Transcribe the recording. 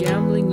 gambling